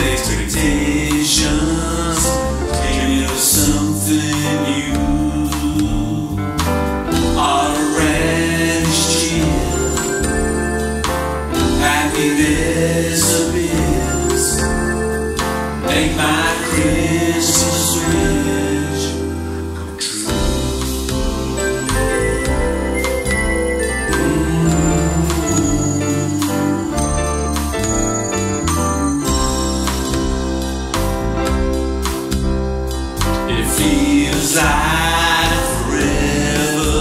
expectations. Can you something new? Orange chill Happiness appears. Make my Christmas feels like forever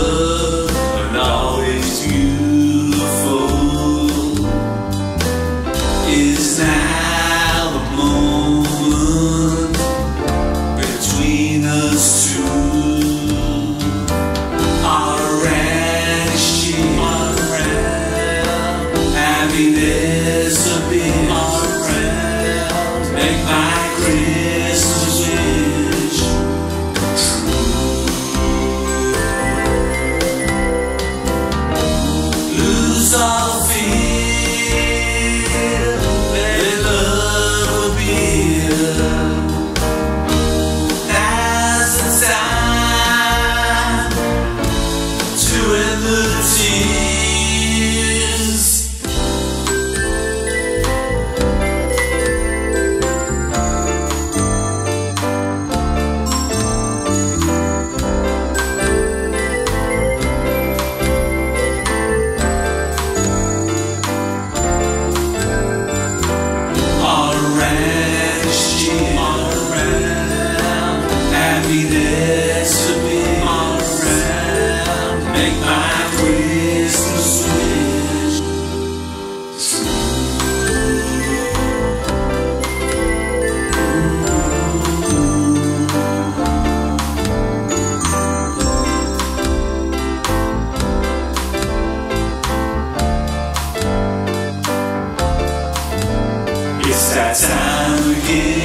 and always beautiful is now the moment between us two. Our, our happiness. Around, make my Christmas wish. It's that time again.